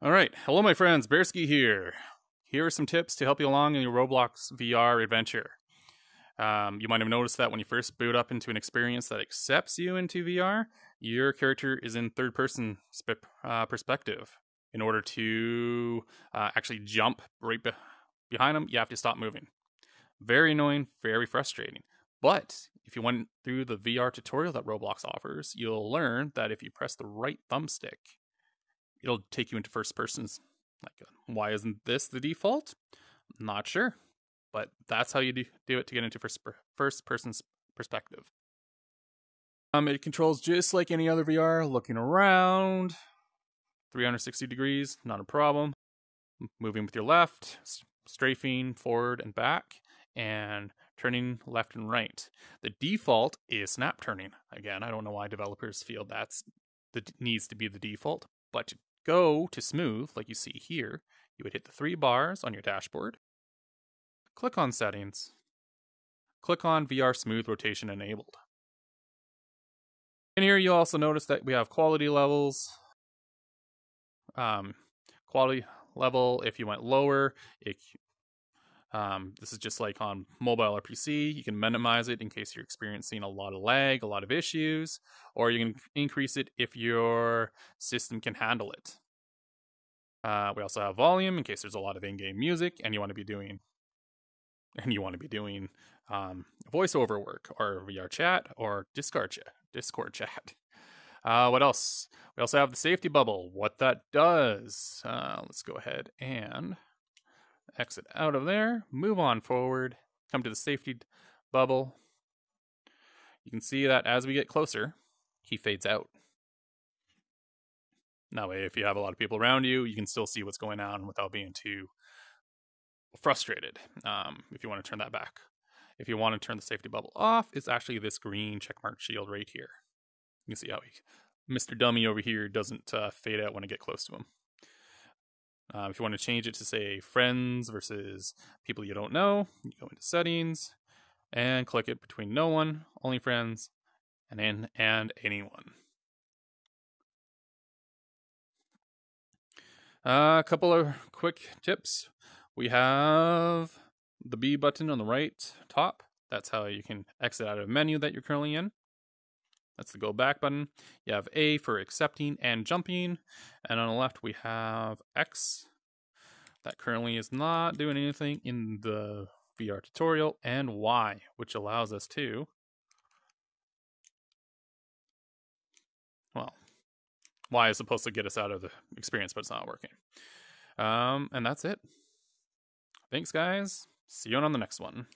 All right. Hello, my friends. Bearski here. Here are some tips to help you along in your Roblox VR adventure. Um, you might have noticed that when you first boot up into an experience that accepts you into VR, your character is in third person uh, perspective. In order to uh, actually jump right be- behind them, you have to stop moving. Very annoying, very frustrating. But if you went through the VR tutorial that Roblox offers, you'll learn that if you press the right thumbstick, it'll take you into first persons. Like, uh, why isn't this the default? Not sure, but that's how you do, do it to get into first first person's perspective. Um, it controls just like any other VR, looking around, 360 degrees, not a problem. Moving with your left, strafing forward and back, and turning left and right. The default is snap turning. Again, I don't know why developers feel that's that needs to be the default, but go to smooth, like you see here, you would hit the three bars on your dashboard, click on settings, click on VR smooth rotation enabled. And here you'll also notice that we have quality levels. Um, quality level, if you went lower, it, um, this is just like on mobile or PC. You can minimize it in case you're experiencing a lot of lag, a lot of issues, or you can increase it if your system can handle it. Uh, we also have volume in case there's a lot of in-game music and you want to be doing and you want to be doing um, voiceover work or VR chat or Discord chat. Discord chat. Uh, what else? We also have the safety bubble. What that does. Uh, let's go ahead and exit out of there, move on forward, come to the safety bubble. You can see that as we get closer, he fades out. That way, if you have a lot of people around you, you can still see what's going on without being too frustrated. Um, if you want to turn that back. If you want to turn the safety bubble off, it's actually this green checkmark shield right here. You can see how he, Mr. Dummy over here doesn't uh, fade out when I get close to him. Uh, if you want to change it to say friends versus people you don't know, you go into settings and click it between no one, only friends, and in and anyone. Uh, a couple of quick tips. We have the B button on the right top. That's how you can exit out of a menu that you're currently in. That's the go back button. You have A for accepting and jumping. And on the left, we have X. That currently is not doing anything in the VR tutorial. And Y, which allows us to. Well, Y is supposed to get us out of the experience, but it's not working. Um, and that's it. Thanks, guys. See you on the next one.